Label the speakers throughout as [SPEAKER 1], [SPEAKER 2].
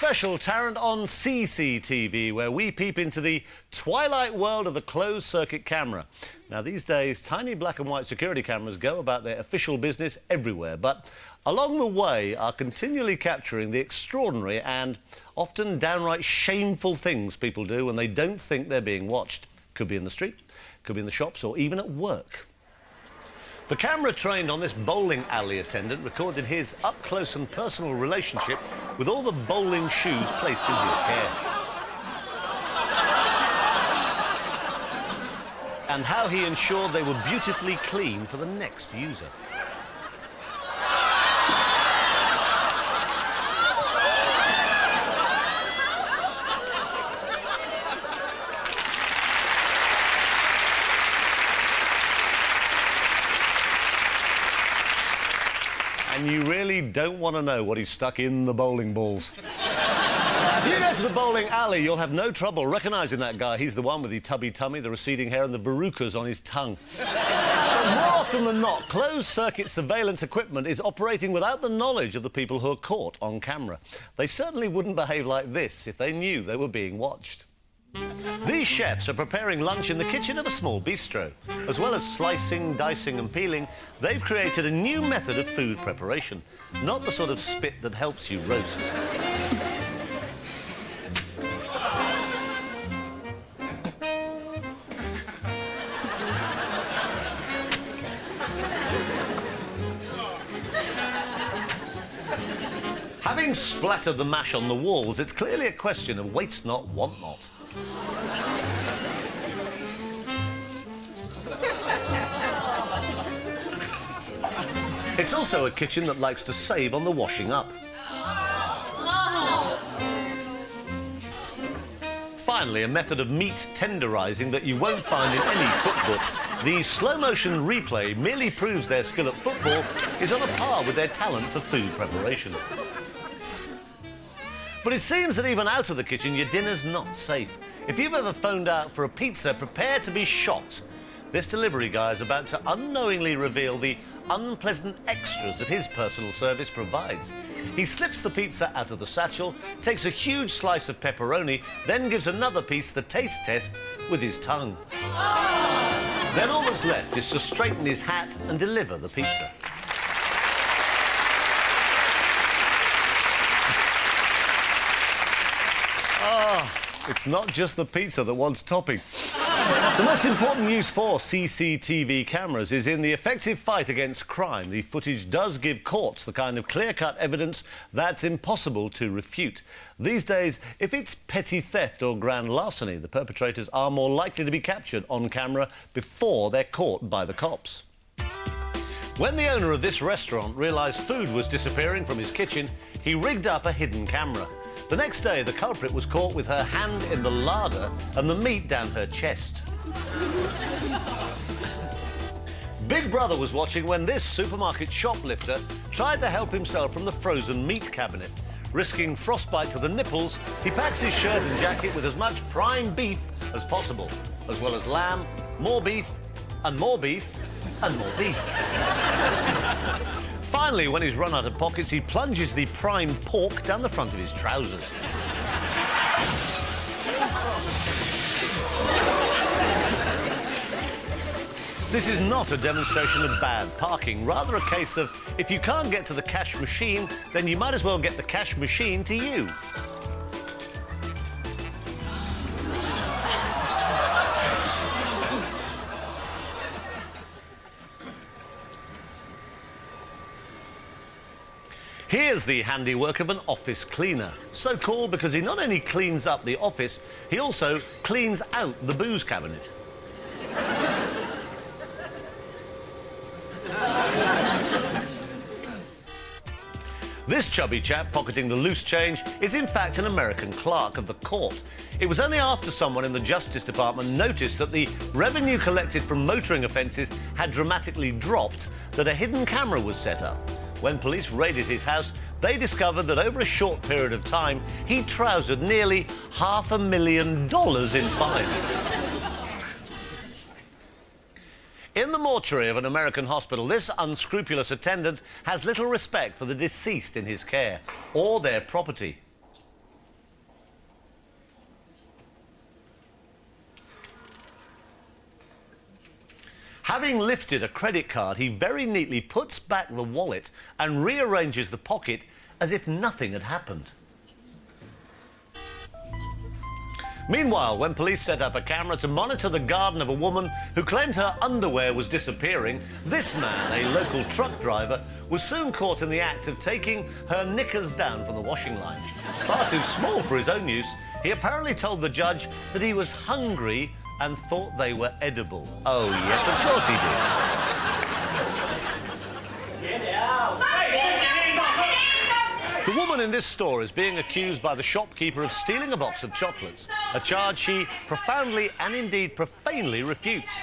[SPEAKER 1] special Tarrant on CCTV, where we peep into the twilight world of the closed circuit camera. Now, these days, tiny black and white security cameras go about their official business everywhere, but along the way are continually capturing the extraordinary and often downright shameful things people do when they don't think they're being watched. Could be in the street, could be in the shops, or even at work. The camera trained on this bowling alley attendant recorded his up close and personal relationship with all the bowling shoes placed in his care. And how he ensured they were beautifully clean for the next user. And you really don't want to know what he's stuck in the bowling balls. if you go to the bowling alley, you'll have no trouble recognising that guy. He's the one with the tubby tummy, the receding hair, and the verrucas on his tongue. more often than not, closed-circuit surveillance equipment is operating without the knowledge of the people who are caught on camera. They certainly wouldn't behave like this if they knew they were being watched. These chefs are preparing lunch in the kitchen of a small bistro. As well as slicing, dicing and peeling, they've created a new method of food preparation. Not the sort of spit that helps you roast. Having splattered the mash on the walls, it's clearly a question of waste not, want not. It's also a kitchen that likes to save on the washing up. Finally, a method of meat tenderising that you won't find in any cookbook. The slow-motion replay merely proves their skill at football is on a par with their talent for food preparation. But it seems that even out of the kitchen, your dinner's not safe. If you've ever phoned out for a pizza, prepare to be shocked. This delivery guy is about to unknowingly reveal the unpleasant extras that his personal service provides. He slips the pizza out of the satchel, takes a huge slice of pepperoni, then gives another piece the taste test with his tongue. Then all that's left is to straighten his hat and deliver the pizza. Ah, it's not just the pizza that wants topping. The most important news for CCTV cameras is in the effective fight against crime. The footage does give courts the kind of clear-cut evidence that's impossible to refute. These days, if it's petty theft or grand larceny, the perpetrators are more likely to be captured on camera before they're caught by the cops. When the owner of this restaurant realised food was disappearing from his kitchen, he rigged up a hidden camera. The next day, the culprit was caught with her hand in the larder and the meat down her chest. Big Brother was watching when this supermarket shoplifter tried to help himself from the frozen meat cabinet. Risking frostbite to the nipples, he packs his shirt and jacket with as much prime beef as possible, as well as lamb, more beef, and more beef, and more beef. Finally, when he's run out of pockets, he plunges the prime pork down the front of his trousers. This is not a demonstration of bad parking, rather a case of if you can't get to the cash machine, then you might as well get the cash machine to you. Here's the handiwork of an office cleaner. So called because he not only cleans up the office, he also cleans out the booze cabinet. This chubby chap pocketing the loose change is in fact an American clerk of the court. It was only after someone in the Justice Department noticed that the revenue collected from motoring offences had dramatically dropped that a hidden camera was set up. When police raided his house, they discovered that over a short period of time, he trousered nearly half a million dollars in fines. In the mortuary of an American hospital, this unscrupulous attendant has little respect for the deceased in his care or their property. Having lifted a credit card, he very neatly puts back the wallet and rearranges the pocket as if nothing had happened. Meanwhile, when police set up a camera to monitor the garden of a woman who claimed her underwear was disappearing, this man, a local truck driver, was soon caught in the act of taking her knickers down from the washing line. Far too small for his own use, he apparently told the judge that he was hungry and thought they were edible. Oh, yes, of course he did. Woman in this store is being accused by the shopkeeper of stealing a box of chocolates, a charge she profoundly and indeed profanely refutes.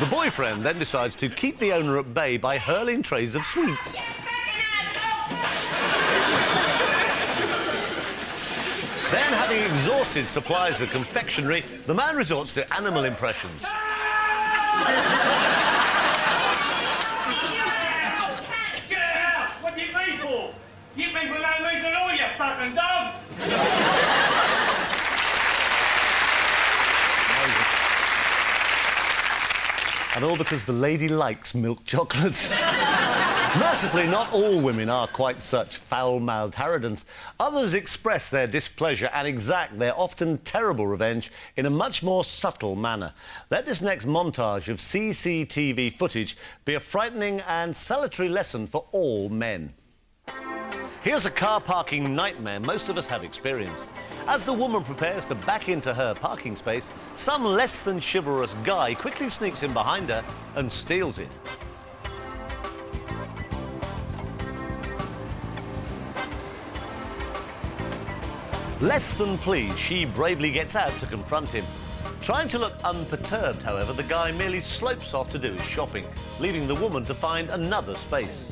[SPEAKER 2] The
[SPEAKER 1] boyfriend then decides to keep the owner at bay by hurling trays of sweets. Having exhausted supplies of confectionery, the man resorts to animal impressions.
[SPEAKER 3] Get out! Do you mean for? You mean for no reason at all, you fucking dog!
[SPEAKER 1] And all because the lady likes milk chocolates. Mercifully, not all women are quite such foul-mouthed harridans. Others express their displeasure and exact their often terrible revenge in a much more subtle manner. Let this next montage of CCTV footage be a frightening and salutary lesson for all men. Here's a car parking nightmare most of us have experienced. As the woman prepares to back into her parking space, some less than chivalrous guy quickly sneaks in behind her and steals it. Less than pleased, she bravely gets out to confront him. Trying to look unperturbed, however, the guy merely slopes off to do his shopping, leaving the woman to find another space.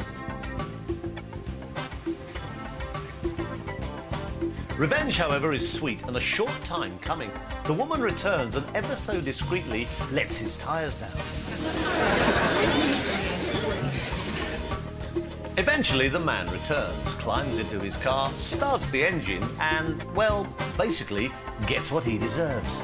[SPEAKER 1] Revenge, however, is sweet and a short time coming. The woman returns and ever so discreetly lets his tyres down. Eventually, the man returns, climbs into his car, starts the engine, and, well, basically, gets what he deserves.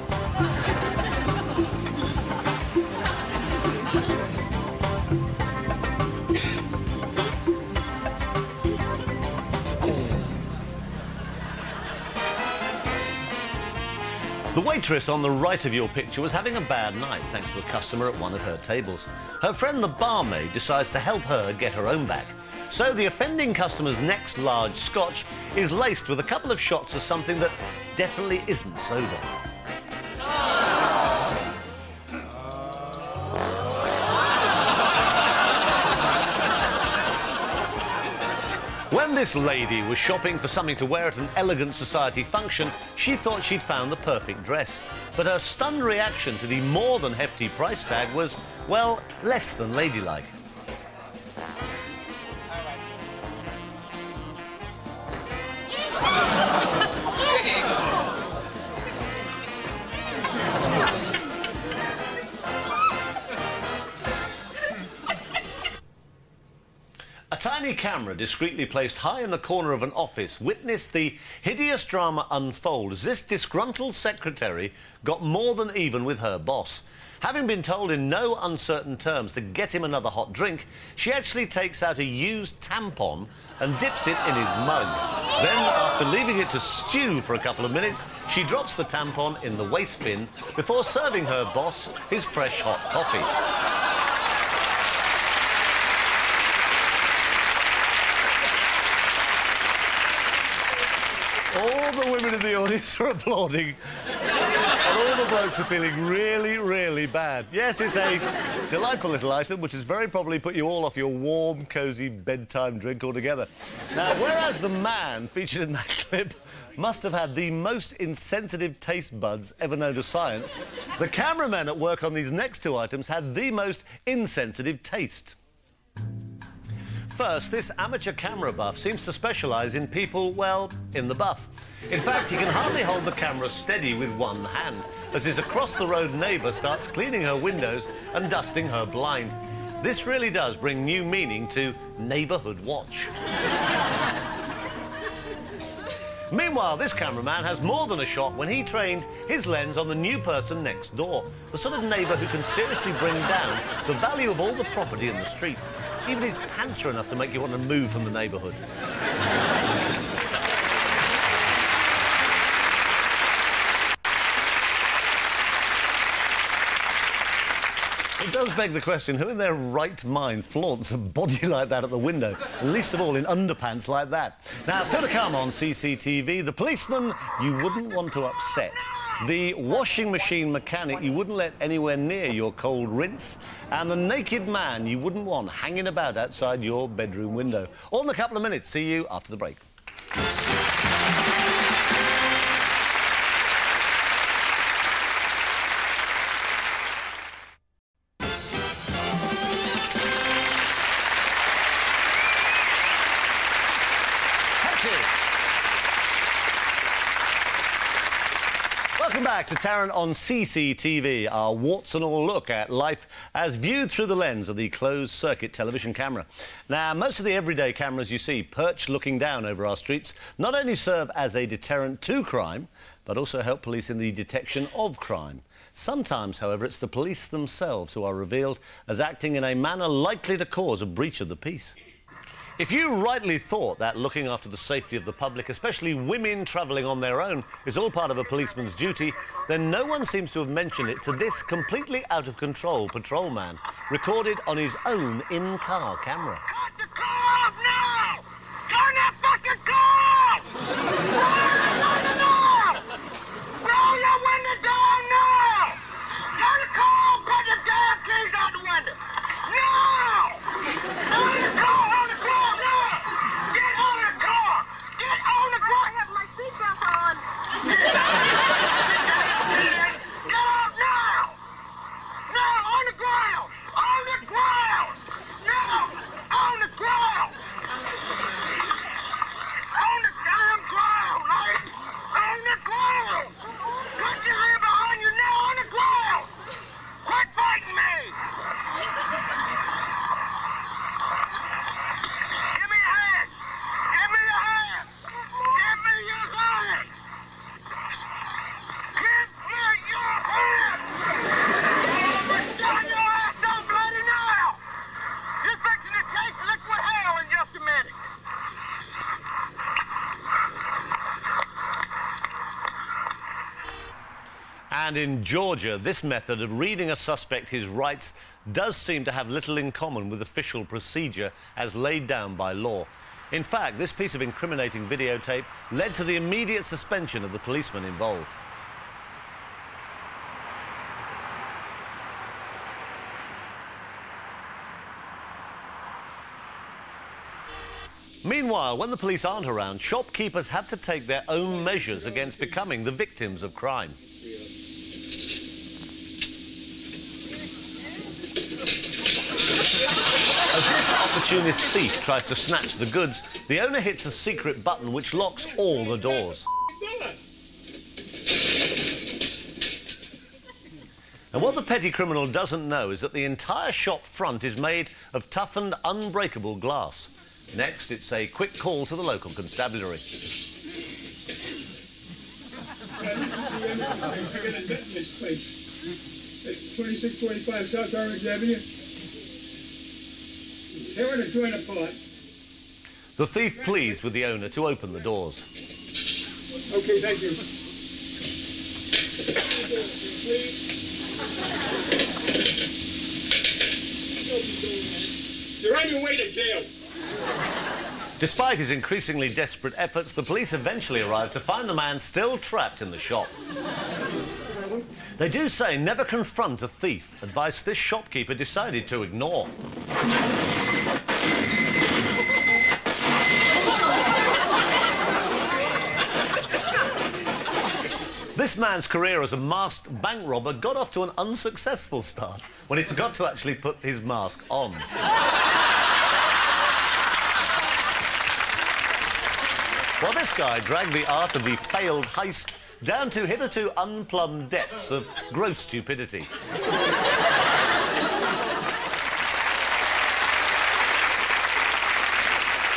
[SPEAKER 1] The waitress on the right of your picture was having a bad night thanks to a customer at one of her tables. Her friend, the barmaid, decides to help her get her own back. So the offending customer's next large scotch is laced with a couple of shots of something that definitely isn't soda. When this lady was shopping for something to wear at an elegant society function, she thought she'd found the perfect dress. But her stunned reaction to the more than hefty price tag was, well, less than ladylike. Tiny camera discreetly placed high in the corner of an office witnessed the hideous drama unfold as this disgruntled secretary got more than even with her boss. Having been told in no uncertain terms to get him another hot drink, she actually takes out a used tampon and dips it in his mug. Then, after leaving it to stew for a couple of minutes, she drops the tampon in the waste bin before serving her boss his fresh hot coffee. All the women in the audience are applauding. And all the blokes are feeling really, really bad. Yes, it's a delightful little item which has very probably put you all off your warm, cosy bedtime drink altogether. Now, whereas the man featured in that clip must have had the most insensitive taste buds ever known to science, the cameramen at work on these next two items had the most insensitive taste. First, this amateur camera buff seems to specialise in people, well, in the buff. In fact, he can hardly hold the camera steady with one hand, as his across-the-road neighbour starts cleaning her windows and dusting her blind. This really does bring new meaning to neighbourhood watch. Meanwhile, this cameraman has more than a shot when he trained his lens on the new person next door. The sort of neighbour who can seriously bring down the value of all the property in the street. Even his pants are enough to make you want to move from the neighbourhood. It does beg the question, who in their right mind flaunts a body like that at the window? Least of all in underpants like that. Now, still to come on CCTV, the policeman you wouldn't want to upset. The washing machine mechanic you wouldn't let anywhere near your cold rinse. And the naked man you wouldn't want hanging about outside your bedroom window. All in a couple of minutes. See you after the break. To Tarrant on CCTV, our warts and all look at life as viewed through the lens of the closed circuit television camera. Now, most of the everyday cameras you see perched looking down over our streets not only serve as a deterrent to crime, but also help police in the detection of crime. Sometimes, however, it's the police themselves who are revealed as acting in a manner likely to cause a breach of the peace. If you rightly thought that looking after the safety of the public, especially women travelling on their own, is all part of a policeman's duty, then no one seems to have mentioned it to this completely out of control patrolman, recorded on his own in car camera.
[SPEAKER 2] Cut the car off now! Turn that fucking car off! Roll the door! Roll your window down now! Turn the car off, put the damn keys out the window! Now! On the car, on the car, now! Get on the car! Get on the car! I have my seatbelt on! Get off now! No, on the ground! On the ground! No! On the ground! On the damn ground, right? On the ground! Put your hand behind you now on the ground! Quit fighting me! Give me your hand! Give me your hand! Give me your hand! Give me your hand! Shut your ass up bloody now! You're fixing to taste liquid hell in just a minute!
[SPEAKER 1] And in Georgia, this method of reading a suspect his rights does seem to have little in common with official procedure as laid down by law. In fact, this piece of incriminating videotape led to the immediate suspension of the policeman involved. Meanwhile, when the police aren't around, shopkeepers have to take their own measures against becoming the victims of crime. Opportunist thief tries to snatch the goods, the owner hits a secret button which locks all the doors. And what the petty criminal doesn't know is that the entire shop front is made of toughened, unbreakable glass. Next, it's a quick call to the local constabulary.
[SPEAKER 4] place 2625 South Orange Avenue. Tearing a joint.
[SPEAKER 1] The thief pleads with the owner to open the doors.
[SPEAKER 4] Okay, thank you. You're on your way to jail.
[SPEAKER 1] Despite his increasingly desperate efforts, the police eventually arrive to find the man still trapped in the shop. They do say never confront a thief, advice this shopkeeper decided to ignore. This man's career as a masked bank robber got off to an unsuccessful start when he forgot to actually put his mask on. Well, this guy dragged the art of the failed heist down to hitherto unplumbed depths of gross stupidity.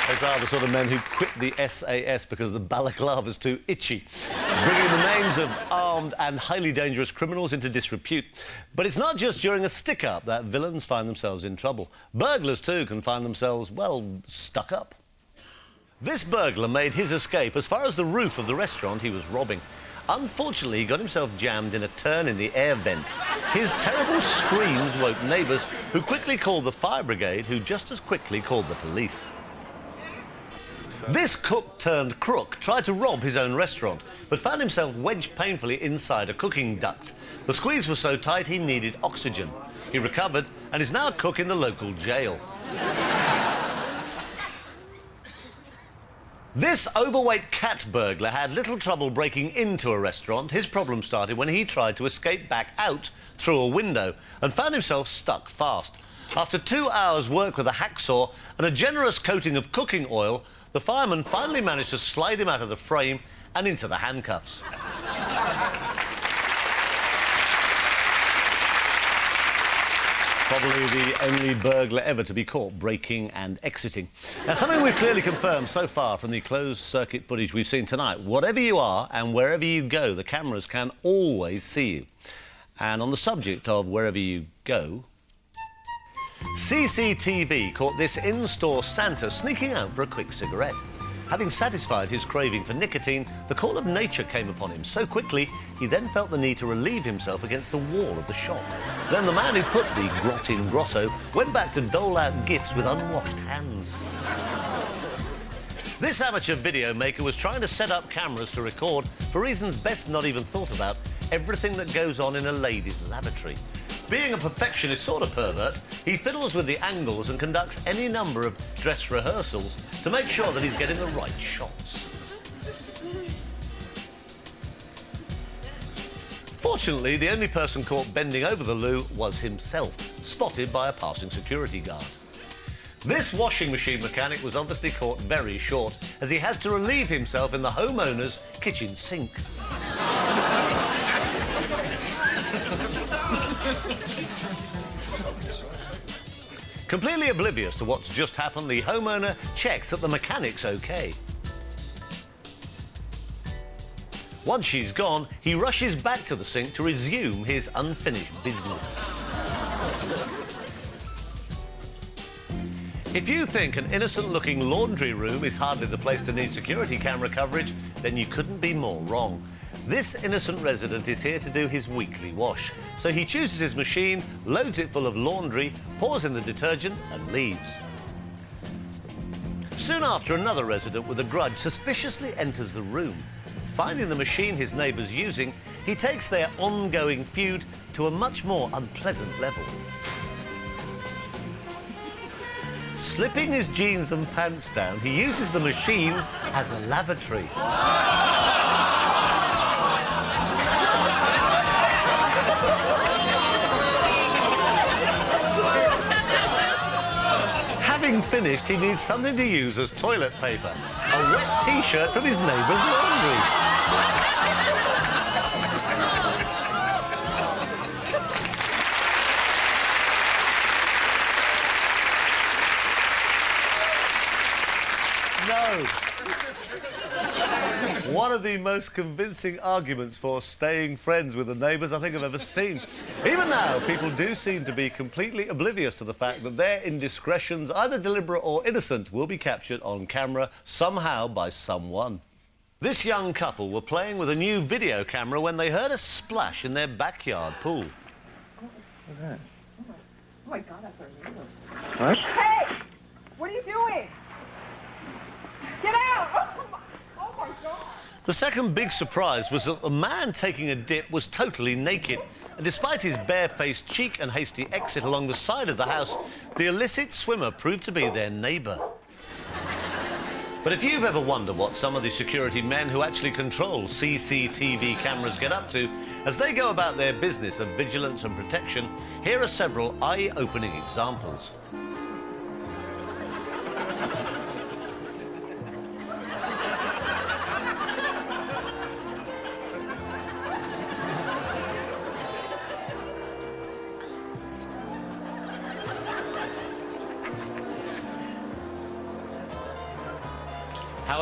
[SPEAKER 1] Those are the sort of men who quit the SAS because the balaclava's too itchy, of armed and highly dangerous criminals into disrepute. But it's not just during a stick-up that villains find themselves in trouble. Burglars, too, can find themselves, well, stuck up. This burglar made his escape as far as the roof of the restaurant he was robbing. Unfortunately, he got himself jammed in a turn in the air vent. His terrible screams woke neighbours, who quickly called the fire brigade, who just as quickly called the police. This cook turned crook tried to rob his own restaurant, but found himself wedged painfully inside a cooking duct. The squeeze was so tight he needed oxygen. He recovered and is now a cook in the local jail. This overweight cat burglar had little trouble breaking into a restaurant. His problem started when he tried to escape back out through a window and found himself stuck fast. After two hours' work with a hacksaw and a generous coating of cooking oil, the fireman finally managed to slide him out of the frame and into the handcuffs. Probably the only burglar ever to be caught breaking and exiting. Now, something we've clearly confirmed so far from the closed circuit footage we've seen tonight whatever you are and wherever you go, the cameras can always see you. And on the subject of wherever you go, CCTV caught this in store Santa sneaking out for a quick cigarette. Having satisfied his craving for nicotine, the call of nature came upon him so quickly he then felt the need to relieve himself against the wall of the shop. Then the man who put the grot in grotto went back to dole out gifts with unwashed hands. This amateur video maker was trying to set up cameras to record, for reasons best not even thought about, everything that goes on in a lady's lavatory. Being a perfectionist sort of pervert, he fiddles with the angles and conducts any number of dress rehearsals to make sure that he's getting the right shots. Fortunately, the only person caught bending over the loo was himself, spotted by a passing security guard. This washing machine mechanic was obviously caught very short, as he has to relieve himself in the homeowner's kitchen sink. Completely oblivious to what's just happened, the homeowner checks that the mechanic's okay. Once she's gone, he rushes back to the sink to resume his unfinished business. If you think an innocent looking laundry room is hardly the place to need security camera coverage, then you couldn't be more wrong. This innocent resident is here to do his weekly wash. So he chooses his machine, loads it full of laundry, pours in the detergent and leaves. Soon after, another resident with a grudge suspiciously enters the room. Finding the machine his neighbour's using, he takes their ongoing feud to a much more unpleasant level. Slipping his jeans and pants down, he uses the machine as a lavatory. Having finished, he needs something to use as toilet paper. A wet t-shirt from his neighbour's laundry. Of the most convincing arguments for staying friends with the neighbours I think I've ever seen. Even now, people do seem to be completely oblivious to the fact that their indiscretions, either deliberate or innocent, will be captured on camera somehow by someone. This young couple were playing with a new video camera when they heard a splash in their backyard pool.
[SPEAKER 5] Oh my god, that's our neighbor.
[SPEAKER 6] What?
[SPEAKER 5] Hey! What are you doing? Get out! Oh my, oh my god!
[SPEAKER 1] The second big surprise was that the man taking a dip was totally naked. And despite his barefaced cheek and hasty exit along the side of the house, the illicit swimmer proved to be their neighbour. But if you've ever wondered what some of the security men who actually control CCTV cameras get up to as they go about their business of vigilance and protection, here are several eye opening examples.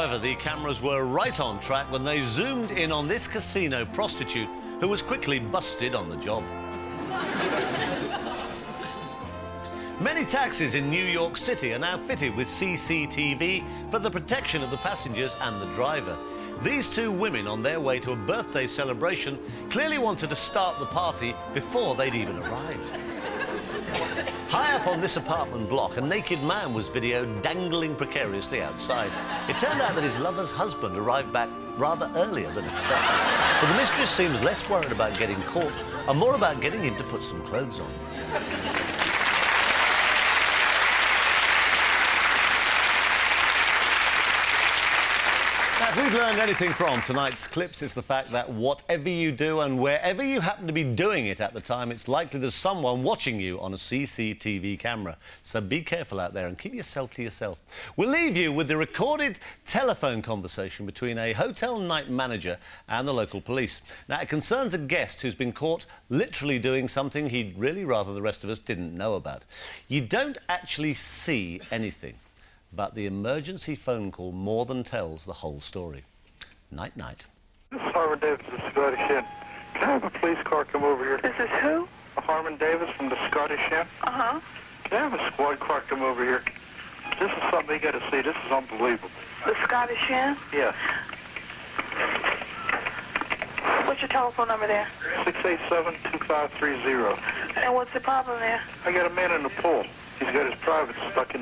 [SPEAKER 1] However, the cameras were right on track when they zoomed in on this casino prostitute who was quickly busted on the job. Many taxis in New York City are now fitted with CCTV for the protection of the passengers and the driver. These two women on their way to a birthday celebration clearly wanted to start the party before they'd even arrived. High up on this apartment block, a naked man was videoed dangling precariously outside. It turned out that his lover's husband arrived back rather earlier than expected. But the mistress seems less worried about getting caught and more about getting him to put some clothes on. If we've learned anything from tonight's clips, it's the fact that whatever you do and wherever you happen to be doing it at the time, it's likely there's someone watching you on a CCTV camera. So be careful out there and keep yourself to yourself. We'll leave you with the recorded telephone conversation between a hotel night manager and the local police. Now, it concerns a guest who's been caught literally doing something he'd really rather the rest of us didn't know about. You don't actually see anything but the emergency phone call more than tells the whole story. Night, night.
[SPEAKER 6] This is Harmon Davis of the Scottish Inn. Can I have a police car come over here?
[SPEAKER 5] This is who?
[SPEAKER 6] Harmon Davis from the Scottish Inn.
[SPEAKER 5] Uh-huh.
[SPEAKER 6] Can I have a squad car come over here? This is something you got to see. This is unbelievable.
[SPEAKER 5] The Scottish Inn?
[SPEAKER 6] Yes.
[SPEAKER 5] What's your telephone number there?
[SPEAKER 6] 687-2530.
[SPEAKER 5] And what's the problem there?
[SPEAKER 6] I got a man in the pool. He's got his private stuck in